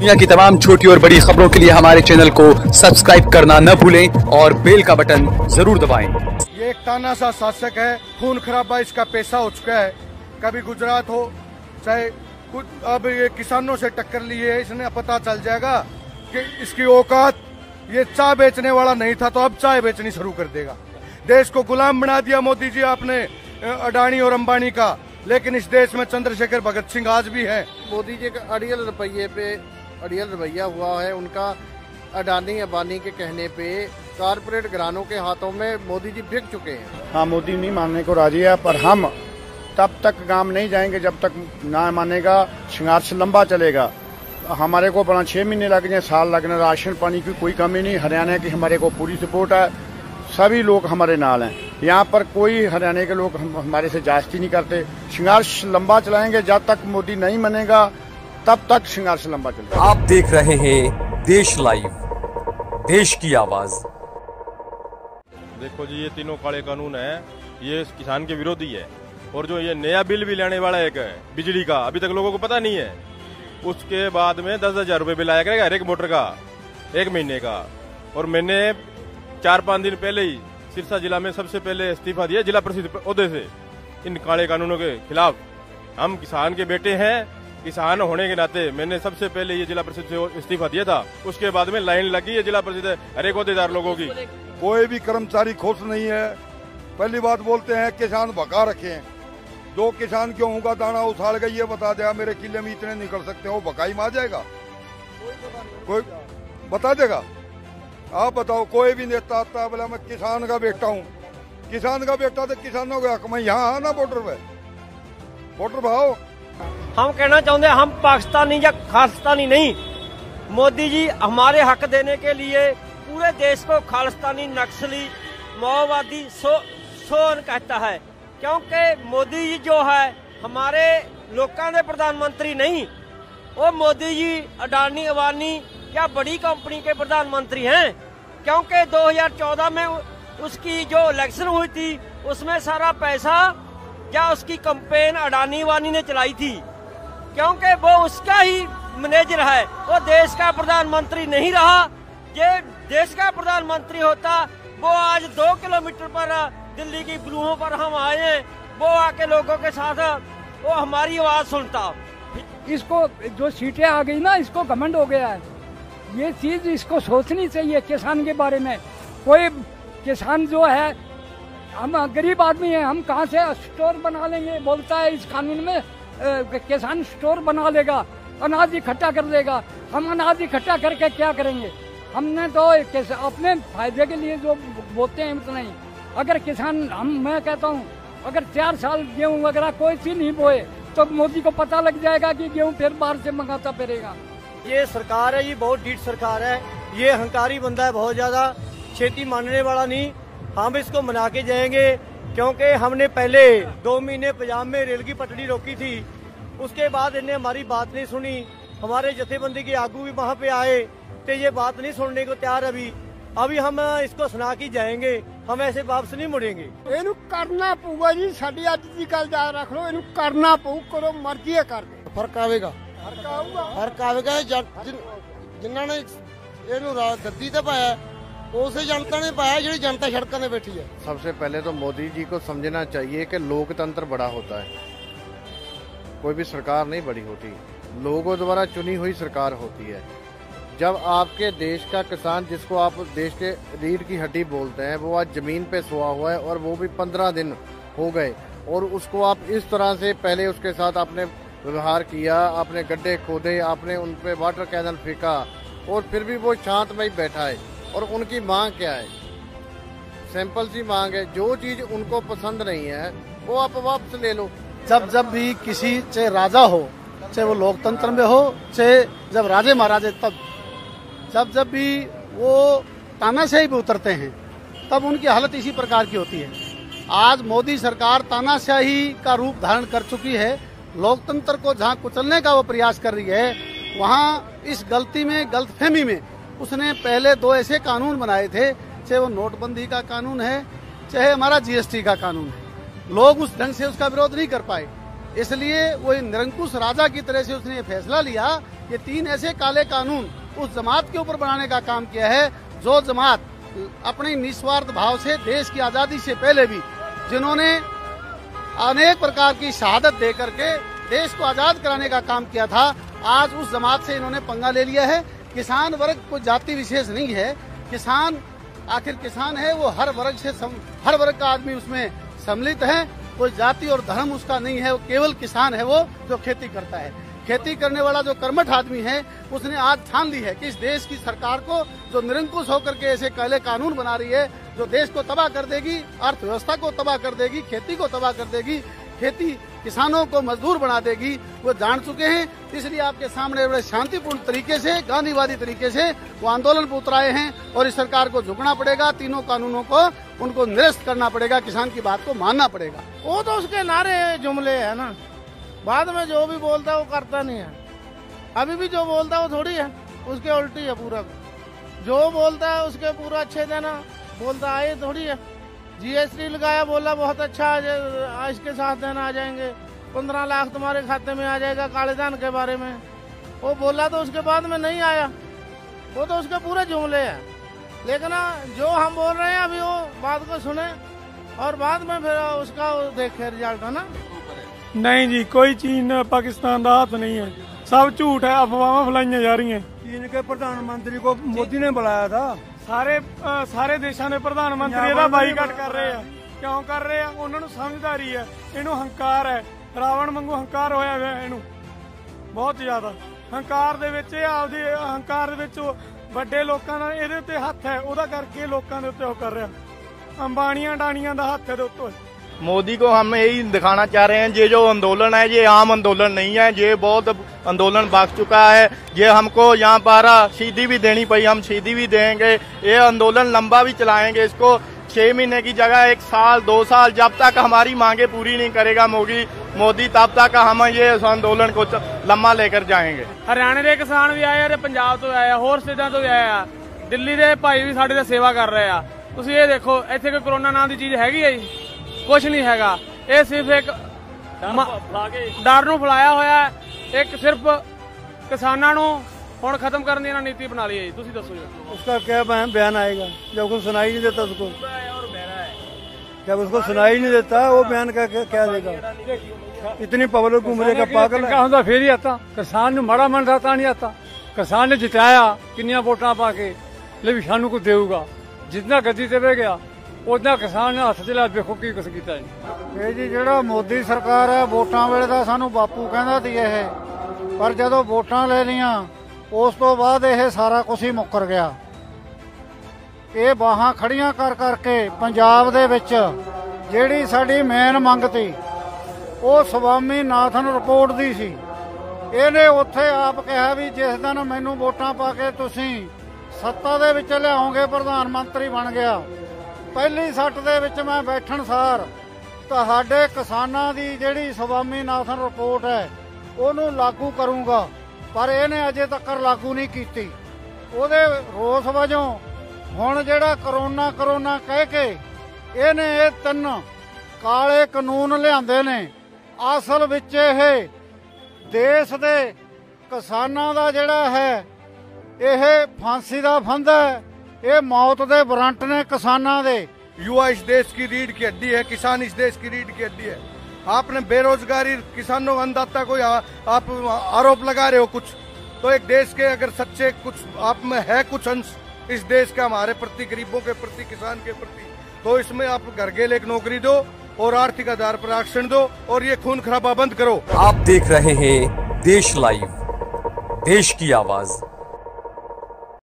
दुनिया की तमाम छोटी और बड़ी खबरों के लिए हमारे चैनल को सब्सक्राइब करना न भूलें और बेल का बटन ज़रूर दबाएँ। ये एक ताना सा शासक है खून खराबा इसका पैसा हो चुका है। कभी गुजरात हो चाहे कुछ अब ये किसानों से टक्कर ली है इसने पता चल जाएगा कि इसकी औकात ये चाय बेचने वाला नहीं था तो अब चाय बेचनी शुरू कर देगा। देश को गुलाम बना दिया मोदी जी आपने अडानी और अंबानी का। लेकिन इस देश में चंद्रशेखर भगत सिंह आज भी है। मोदी जी का अड़ियल रुपये पे अड़ियल रवैया हुआ है उनका अडानी अबानी के कहने पे कारपोरेट घरानों के हाथों में मोदी जी बिक चुके हैं। हाँ मोदी नहीं मानने को राज़ी है पर हम तब तक काम नहीं जाएँगे जब तक ना मानेगा संघर्ष लंबा चलेगा। हमारे को बड़ा छह महीने लग जाए साल लगने राशन पानी की कोई कमी नहीं हरियाणा की हमारे को पूरी सपोर्ट है सभी लोग हमारे नाल हैं। यहाँ पर कोई हरियाणा के लोग हम, हमारे से जास्ती नहीं करते। संघर्ष लंबा चलाएँगे जब तक मोदी नहीं बनेगा तब तक संघर्ष लंबा चलेगा आप देख रहे हैं देश लाइव देश की आवाज़। देखो जी ये तीनों काले कानून है। ये किसान के विरोधी है। और जो ये नया बिल भी लेने वाला एक है बिजली का अभी तक लोगों को पता नहीं है। उसके बाद में दस हज़ार रुपये बिल आया करेगा हर एक मोटर का एक महीने का। और मैंने चार पाँच दिन पहले ही सिरसा जिला में सबसे पहले इस्तीफा दिया जिला प्रसिद्ध से। इन काले कानूनों के खिलाफ हम किसान के बेटे हैं किसान होने के नाते मैंने सबसे पहले ये जिला परिषद से इस्तीफा दिया था। उसके बाद में लाइन लगी है जिला परिषद हर एक अहदेदार लोगों की। कोई भी कर्मचारी खुश नहीं है। पहली बात बोलते हैं, किसान भगा रखे हैं। दो किसान गेहूँ का दाना उछाल गई ये बता दिया मेरे किले में इतने निकल सकते हो, भगाई में जाएगा। कोई बता देगा? आप बताओ, कोई भी नेता आता बोला, मैं किसान का बेटा हूँ। किसान का बेटा तो किसानों का में यहाँ आना बॉर्डर पे। बॉर्डर भाव हम कहना चाहते हम पाकिस्तानी या खालिस्तानी नहीं। मोदी जी, हमारे हक देने के लिए पूरे देश को खालिस्तानी नक्सली, माओवादी, सो, सोन कहता है। क्योंकि मोदी जी जो है, हमारे लोगों के प्रधानमंत्री नहीं। वो मोदी जी, अडानी, अवानी या बड़ी कंपनी के प्रधानमंत्री हैं। क्योंकि 2014 में उसकी जो इलेक्शन हुई थी, उसमें सारा पैसा या उसकी कंपेन अडानी वानी ने चलाई थी? क्योंकि वो उसका ही मैनेजर है। वो देश का प्रधानमंत्री नहीं रहा। ये देश का प्रधानमंत्री होता, वो आज दो किलोमीटर पर, दिल्ली की ब्लूहों पर हम आए, वो आके लोगों के साथ, वो हमारी आवाज़ सुनता। इसको जो सीटें आ गई ना, इसको घमंड हो गया है। ये चीज़ इसको सोचनी चाहिए किसान के बारे में। कोई किसान जो है हम गरीब आदमी हैं, हम कहाँ से स्टोर बना लेंगे? बोलता है इस कानून में किसान स्टोर बना लेगा, अनाज इकट्ठा कर लेगा। हम अनाज इकट्ठा करके क्या करेंगे? हमने तो अपने फ़ायदे के लिए जो बोते हैं उतना ही। अगर किसान, हम, मैं कहता हूँ, अगर चार साल गेहूँ वगैरह कोई चीज़ नहीं बोए तो मोदी को पता लग जाएगा कि गेहूँ फिर बाहर से मंगाता फिरेगा। ये सरकार है, ये बहुत डीट सरकार है। ये अहंकारी बंदा है, बहुत ज़्यादा। खेती मानने वाला नहीं। हम इसको मना के जाएंगे क्योंकि हमने पहले दो महीने पंजाब में रेल की पटड़ी रोकी थी उसके बाद इन्हें हमारी बात नहीं सुनी हमारे जथेबंदी के आगू भी वहाँ पे आए तो ये बात नहीं सुनने को तैयार अभी अभी हम इसको सुना के जाएंगे हम ऐसे वापस नहीं मुड़ेंगे ਇਹਨੂੰ ਕਰਨਾ ਪਊਗਾ ਜੀ ਸਾਡੀ ਅੱਜ ਦੀ ਗੱਲ ਯਾਦ ਰੱਖ ਲਓ ਇਹਨੂੰ ਕਰਨਾ ਪਊ ਕਰੋ ਮਰਜ਼ੀ ਹੈ ਕਰ ਫਰਕ ਆਵੇਗਾ ਫਰਕ ਆਊਗਾ ਫਰਕ ਆਵੇਗਾ ਇਹ ਜਨ- ਜਿਨ- ਜਿਨ੍ਹਾਂ ਨੇ ਇਹਨੂੰ ਰਾ- ਗੱਦੀ ਤੇ ਪਾਇਆ ਉਸੇ ਜਨਤਾ ਨੇ ਪਾਇਆ ਜਿਹੜੀ ਜਨਤਾ ਸੜਕਾਂ ਤੇ बैठी है सबसे पहले तो मोदी जी को समझना चाहिए कि लोकतंत्र बड़ा होता है कोई भी सरकार नहीं बड़ी होती लोगों द्वारा चुनी हुई सरकार होती है जब आपके देश का किसान जिसको आप देश के रीढ़ की हड्डी बोलते हैं वो आज जमीन पे सोया हुआ है और वो भी पंद्रह दिन हो गए और उसको आप इस तरह से पहले उसके साथ आपने व्यवहार किया आपने गड्ढे खोदे आपने उन पे वाटर कैनल फेंका और फिर भी वो शांत में ही बैठा है और उनकी मांग क्या है? सिंपल सी मांग है, जो चीज़ उनको पसंद नहीं है, वो आप वापस ले लो। जब जब भी किसी, चाहे राजा हो, चाहे वो लोकतंत्र में हो, चाहे जब राजे महाराजे, तब। जब जब भी वो तानाशाही पे उतरते हैं, तब उनकी हालत इसी प्रकार की होती है। आज मोदी सरकार तानाशाही का रूप धारण कर चुकी है, लोकतंत्र को जहाँ कुचलने का वो प्रयास कर रही है, वहाँ इस गलती में, गलतफहमी में उसने पहले दो ऐसे कानून बनाए थे, चाहे वो नोटबंदी का कानून है, चाहे हमारा जीएसटी का कानून है। लोग उस ढंग से उसका विरोध नहीं कर पाए। इसलिए वो निरंकुश राजा की तरह से उसने ये फैसला लिया ये तीन ऐसे काले कानून उस जमात के ऊपर बनाने का काम किया है, जो जमात अपने निस्वार्थ भाव से, देश की आज़ादी से पहले भी, जिन्होंने अनेक प्रकार की शहादत दे करके देश को आज़ाद कराने का काम किया था, आज उस जमात से इन्होंने पंगा ले लिया है। किसान वर्ग कोई जाति विशेष नहीं है। किसान आखिर किसान है वो हर वर्ग से सम, हर वर्ग का आदमी उसमें सम्मिलित है। कोई जाति और धर्म उसका नहीं है वो केवल किसान है वो जो खेती करता है। खेती करने वाला जो कर्मठ आदमी है उसने आज ठान ली है कि इस देश की सरकार को जो निरंकुश होकर के ऐसे काले कानून बना रही है जो देश को तबाह कर देगी अर्थव्यवस्था को तबाह कर देगी खेती को तबाह कर देगी खेती किसानों को मजदूर बना देगी, वो जान चुके हैं। इसलिए आपके सामने बड़े शांतिपूर्ण तरीके से, गांधीवादी तरीके से वो आंदोलन पर उतराए हैं और इस सरकार को झुकना पड़ेगा, तीनों कानूनों को उनको निरस्त करना पड़ेगा, किसान की बात को मानना पड़ेगा। वो तो उसके नारे जुमले है ना। बाद में जो भी बोलता है वो करता नहीं है। अभी भी जो बोलता है वो थोड़ी है, उसके उल्टी है पूरा। जो बोलता है उसके पूरा अच्छे देना बोलता है थोड़ी है। जीएसटी लगाया बोला बहुत अच्छा इसके साथ देना आ जाएँगे। पंद्रह लाख तुम्हारे खाते में आ जाएगा काले धन के बारे में। वो बोला तो उसके बाद में नहीं आया। वो तो उसके पूरे जुमले हैं। लेकिन जो हम बोल रहे हैं अभी वो बात को सुने और बाद में फिर उसका देखे रिज़ल्ट है ना? नहीं जी कोई चीन पाकिस्तान का हाथ नहीं है। सब झूठ है अफवाह फैलाई जा रही है। चीन के प्रधानमंत्री को मोदी ने बुलाया था। ਸਾਰੇ ਸਾਰੇ ਦੇਸ਼ਾਂ ਦੇ ਪ੍ਰਧਾਨ ਮੰਤਰੀ ਇਹਦਾ ਬਾਈਕਾਟ ਕਰ ਰਹੇ ਆ। ਕਿਉਂ ਕਰ ਰਹੇ ਆ? ਉਹਨਾਂ ਨੂੰ ਸਮਝਦਾਰੀ ਹੈ ਇਹਨੂੰ ਹੰਕਾਰ ਹੈ ਰਾਵਣ ਵਾਂਗੂ ਹੰਕਾਰ ਹੋਇਆ ਹੋਇਆ ਇਹਨੂੰ। ਬਹੁਤ ਜ਼ਿਆਦਾ। ਹੰਕਾਰ ਦੇ ਵਿੱਚ ਇਹ ਆਪਦੀ ਹੰਕਾਰ ਦੇ ਵਿੱਚ ਵੱਡੇ ਲੋਕਾਂ ਦਾ ਇਹਦੇ ਉੱਤੇ ਹੱਥ ਹੈ। ਉਹਦਾ ਕਰਕੇ ਲੋਕਾਂ ਦੇ ਉੱਤੇ ਉਹ ਕਰ ਰਿਹਾ। ਅੰਬਾਣੀਆਂ ਡਾਣੀਆਂ ਦਾ ਹੱਥ ਦੇ ਉੱਤੇ। मोदी को हम यही दिखाना चाह रहे हैं ये जो आंदोलन है ये आम आंदोलन नहीं है ये बहुत आंदोलन भाग चुका है ये हमको यहाँ पर सीधी भी देनी पड़ी हम सीधी भी देंगे ये आंदोलन लंबा भी चलाएंगे इसको छह महीने की जगह एक साल दो साल जब तक हमारी मांगे पूरी नहीं करेगा मोदी मोदी तब तक हम ये आंदोलन को लंबा लेकर जाएंगे हरियाणा के किसान भी आए पंजाब तो आए होर स्टेटा तो भी आए ਆ ਦਿੱਲੀ ਦੇ ਭਾਈ ਵੀ ਸਾਡੇ ਦਾ ਸੇਵਾ ਕਰ ਰਹੇ ਆ ਤੁਸੀਂ ਇਹ ਦੇਖੋ ਇੱਥੇ ਕੋਈ ਕਰੋਨਾ ਨਾਮ ਦੀ ਚੀਜ਼ ਹੈਗੀ ਹੈ ਜੀ ਕੁਝ ਨਹੀਂ ਹੈਗਾ ਇਹ ਸਿਰਫ ਇੱਕ ਡਰ ਨੂੰ ਫਲਾਇਆ ਹੋਇਆ ਹੈ ਇੱਕ ਸਿਰਫ ਕਿਸਾਨਾਂ ਨੂੰ ਹੁਣ ਖਤਮ ਕਰਨ ਦੀ ਇਹਨਾਂ ਨੀਤੀ ਬਣਾ ਲਈ ਹੈ ਜੀ ਤੁਸੀਂ ਦੱਸੋ ਜੀ उसका क्या बयान बयान आएगा जब उसको सुनाई नहीं देता उसको जब उसको सुनाई नहीं देता वो बयान का क्या देगा इतनी पब्लिक घूम रही का पागल ਚੰਗਾ ਹੁੰਦਾ ਫੇਰ ਹੀ ਆਤਾ ਕਿਸਾਨ ਨੂੰ ਮਾੜਾ ਮਨ ਤਾਂ ਨਹੀਂ ਆਤਾ ਕਿਸਾਨ ਨੇ ਜਿਤਾਇਆ ਕਿੰਨੀਆਂ ਵੋਟਾਂ ਪਾ ਕੇ ਲੈ ਵੀ ਸਾਨੂੰ ਕੋ ਦੇਊਗਾ ਜਿੰਨਾ ਗੱਦੀ ਤੇ ਬਹਿ ਗਿਆ ਉਹਦਾ ਕਿਸਾਨ ਨੇ ਹੱਥ ਚਲਾ ਲਿਆ ਵੇਖੋ ਕੀ ਕੁਛ ਕੀਤਾ ਜੀ। ਇਹ ਜੀ ਜਿਹੜਾ ਮੋਦੀ ਸਰਕਾਰ ਹੈ ਵੋਟਾਂ ਵੇਲੇ ਦਾ ਸਾਨੂੰ ਬਾਪੂ ਕਹਿੰਦਾ ਸੀ ਇਹ। ਪਰ ਜਦੋਂ ਵੋਟਾਂ ਲੈ ਲੀਆਂ ਉਸ ਤੋਂ ਬਾਅਦ ਇਹ ਸਾਰਾ ਕੁਝ ਹੀ ਮੁੱਕਰ ਗਿਆ। ਇਹ ਬਾਹਾਂ ਖੜੀਆਂ ਕਰ ਕਰਕੇ ਪੰਜਾਬ ਦੇ ਵਿੱਚ ਜਿਹੜੀ ਸਾਡੀ ਮੇਨ ਮੰਗ ਤੀ ਉਹ ਸਵਾਮੀ ਨਾਥਨ ਰਿਪੋਰਟ ਦੀ ਸੀ। ਇਹਨੇ ਉੱਥੇ ਆਪ ਕਿਹਾ ਵੀ ਜਿਸ ਦਿਨ ਮੈਨੂੰ ਵੋਟਾਂ ਪਾ ਕੇ ਤੁਸੀਂ ਸੱਤਾ ਦੇ ਵਿੱਚ ਲਿਆਓਗੇ, ਪ੍ਰਧਾਨ ਮੰਤਰੀ ਬਣ ਗਿਆ। ਪਹਿਲੀ ਸੱਟ ਦੇ ਵਿੱਚ ਮੈਂ ਬੈਠਣ ਸਾਰ ਤੁਹਾਡੇ ਕਿਸਾਨਾਂ ਦੀ ਜਿਹੜੀ ਸਵਾਮੀ ਨਾਥਨ ਰਿਪੋਰਟ ਹੈ, ਉਹਨੂੰ ਲਾਗੂ ਕਰੂੰਗਾ। ਪਰ ਇਹਨੇ ਅਜੇ ਤੱਕ ਲਾਗੂ ਨਹੀਂ ਕੀਤੀ। ਉਹਦੇ ਰੋਸ ਵਜੋਂ ਹੁਣ ਜਿਹੜਾ ਕਰੋਨਾ ਕਰੋਨਾ ਕਹਿ ਕੇ ਇਹਨੇ ਇਹ ਤਿੰਨ ਕਾਲੇ ਕਾਨੂੰਨ ਲਿਆਂਦੇ ਨੇ। ਅਸਲ ਵਿੱਚ ਇਹ ਦੇਸ਼ ਦੇ ਕਿਸਾਨਾਂ ਦਾ ਜਿਹੜਾ ਹੈ, ਇਹ ਫਾਂਸੀ ਦਾ ਫੰਦ ਹੈ। ये मौत दे वारंट ने किसाना दे युवा इस देश की रीढ़ की हड्डी है किसान इस देश की रीढ़ की हड्डी है आपने बेरोजगारी किसानों अन्नदाता को आप आरोप लगा रहे हो कुछ तो एक देश के अगर सच्चे कुछ आप में है कुछ अंश इस देश का हमारे प्रति गरीबों के प्रति किसान के प्रति तो इसमें आप घर गेल एक नौकरी दो और आर्थिक आधार पर आरक्षण दो और ये खून खराबा बंद करो आप देख रहे हैं देश लाइव देश की आवाज़